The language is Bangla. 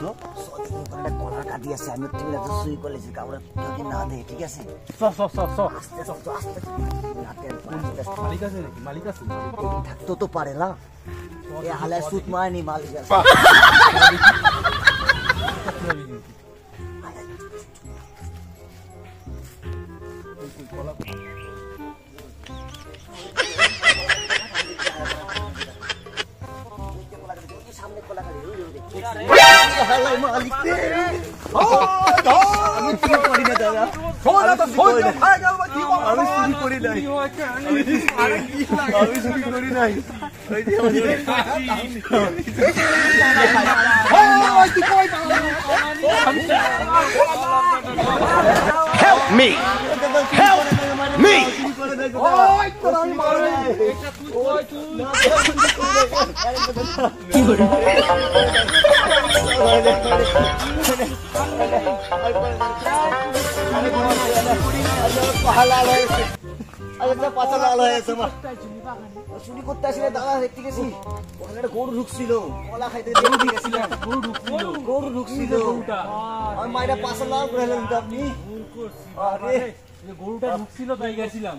তো ওখানে কলার কাটি আছে আমি সুই কাউরে যদি না ঠিক আছে মালিক আছে নাকি মালিক আছে থাকতো তো পারে না এ হালায় সুত মায়নি মালিক আছে। কলা Help me! Help me! আমার আসলে দাদা দেখতে গেছি একটা গরু ঢুকছিল কলা খাইতে দেখতে গেছিলাম গরু ঢুকছিল আমি মায়েরা লাল করে গরুটা ঢুকছিল, তাই গেছিলাম।